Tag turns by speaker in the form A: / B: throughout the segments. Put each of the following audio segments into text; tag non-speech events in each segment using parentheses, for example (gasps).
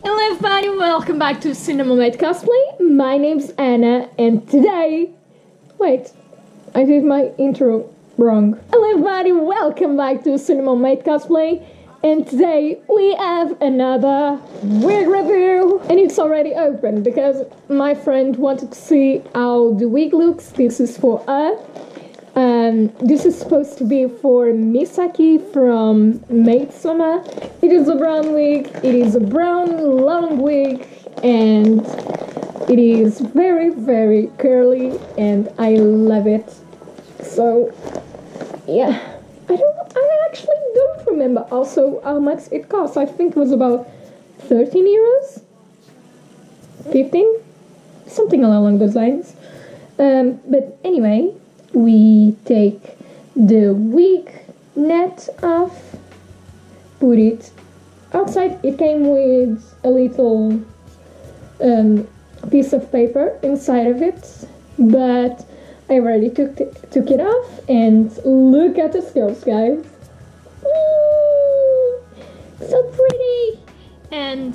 A: Hello everybody, welcome back to Cinnamonmate Cosplay. My name's Anna and today... Wait, I did my intro wrong. Hello everybody, welcome back to Cinnamonmate Cosplay. And today we have another wig review. And it's already open because my friend wanted to see how the wig looks. This is for her. Um, this is supposed to be for Misaki from Maid Sama. It is a brown wig, it is a brown long wig, and it is very, very curly, and I love it. So, yeah, I don't, I actually don't remember also how much it cost. I think it was about 13 euros, 15, something along those lines. Um, but anyway, we take the wig net off, put it outside. It came with a little um, piece of paper inside of it, but I already took took it off. And look at the skills, guys! So pretty. And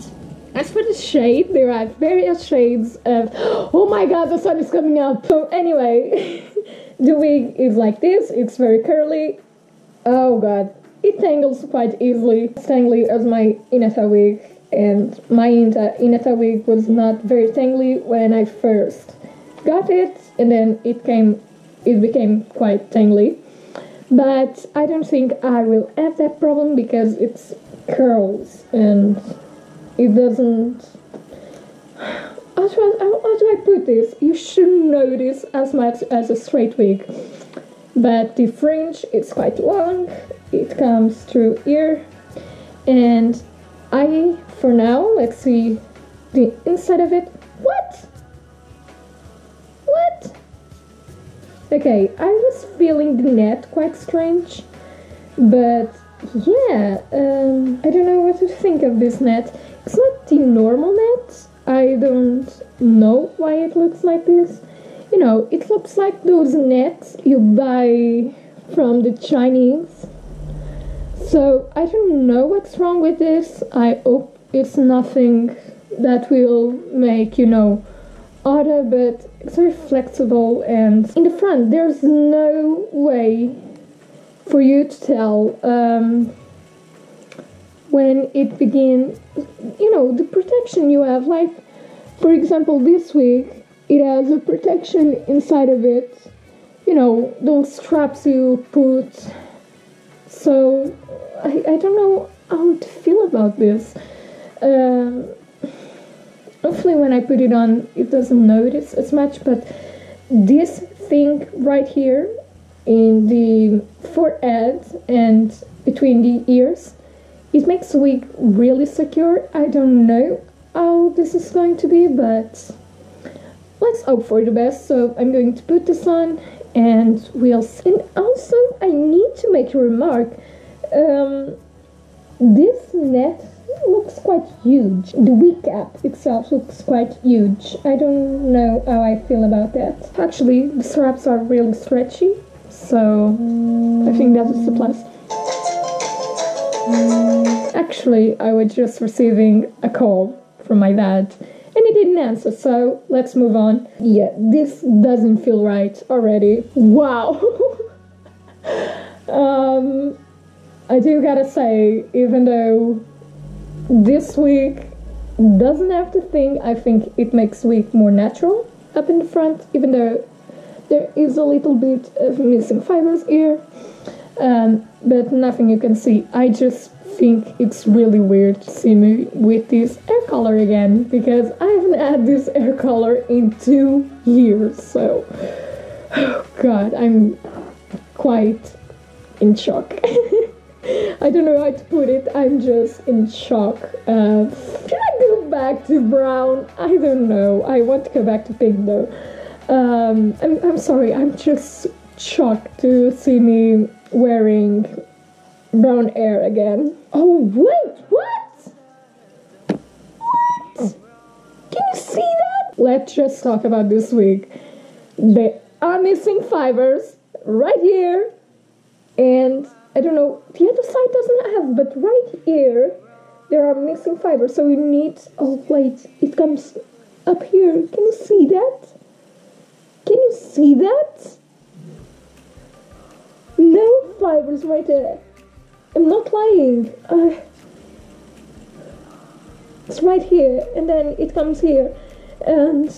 A: as for the shade, there are various shades of. (gasps) Oh my God, the sun is coming up. So anyway. (laughs) The wig is like this, it's very curly. Oh god, it tangles quite easily. As tangly as my Ineta wig, and my Ineta wig was not very tangly when I first got it, and then it came, it became quite tangly. But I don't think I will have that problem because it's curls and it doesn't how do, I, put this? You should know this as much as a straight wig. But the fringe is quite long, it comes through here, and I, for now, let's see the inside of it. What? What? Okay, I was feeling the net quite strange, but yeah, um, I don't know what to think of this net. It's not the normal net, I don't know why it looks like this. You know, it looks like those nets you buy from the Chinese. So I don't know what's wrong with this. I hope it's nothing that will make, you know, odder, but it's very flexible and in the front there's no way for you to tell um, when it begins you know the protection you have like for example this week it has a protection inside of it you know those straps you put. So i, I don't know how to feel about this. Um, hopefully when i put it on it doesn't notice as much but this thing right here in the forehead and between the ears it makes the wig really secure. I don't know how this is going to be, but let's hope for the best. So I'm going to put this on and we'll see. And also, I need to make a remark. Um, this net looks quite huge. The wig cap itself looks quite huge. I don't know how I feel about that. Actually, the straps are really stretchy, so I think that is a plus. Actually, I was just receiving a call from my dad and he didn't answer, so let's move on. Yeah, this doesn't feel right already. Wow! (laughs) um, I do gotta say, even though this week doesn't have the thing, I think it makes week more natural up in the front, even though there is a little bit of missing fibers here. Um, but nothing you can see. I just think it's really weird to see me with this hair color again because I haven't had this hair color in two years. So, oh god, I'm quite in shock. (laughs) I don't know how to put it. I'm just in shock. Uh, should I go back to brown? I don't know. I want to go back to pink though. Um, I'm, I'm sorry. I'm just shocked to see me wearing brown hair again. Oh, wait, what? What? Can you see that? Let's just talk about this week. They are missing fibers right here, and I don't know, the other side doesn't have, but right here, there are missing fibers, so you need. Oh wait, it comes up here. Can you see that? Can you see that? Fibers right there. I'm not lying. Uh, it's right here, and then it comes here, and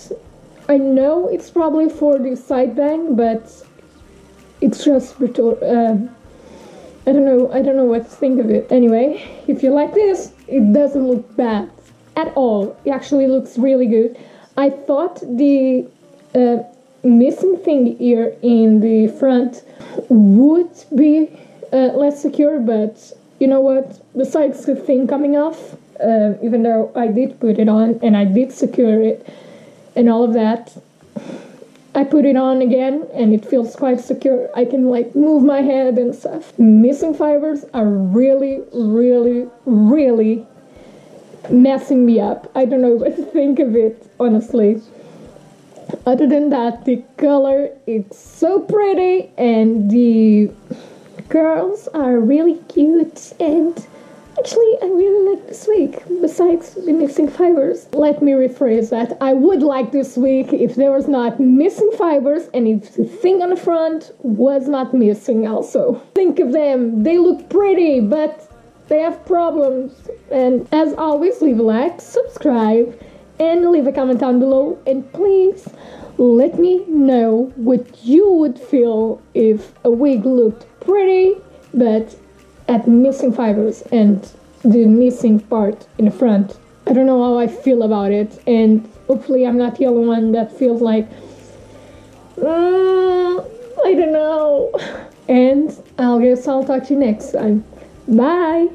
A: I know it's probably for the side bang, but it's just retor- uh, I don't know. I don't know what to think of it. Anyway, if you like this, it doesn't look bad at all. It actually looks really good. I thought the uh, missing thing here in the front would be uh, less secure, but you know what? Besides the thing coming off, uh, even though I did put it on and I did secure it and all of that, I put it on again and it feels quite secure. I can like move my head and stuff. Missing fibers are really, really, really messing me up. I don't know what to think of it, honestly. Other than that, the color is so pretty and the girls are really cute and Actually, I really like this week, besides the missing fibers. Let me rephrase that. I would like this week if there was not missing fibers and if the thing on the front was not missing also. Think of them. They look pretty, but they have problems. And as always, leave a like, subscribe, and leave a comment down below. And please let me know what you would feel if a wig looked pretty, but at missing fibers and the missing part in the front. I don't know how I feel about it, and hopefully, I'm not the only one that feels like, uh, I don't know. (laughs) And I'll guess I'll talk to you next time. Bye!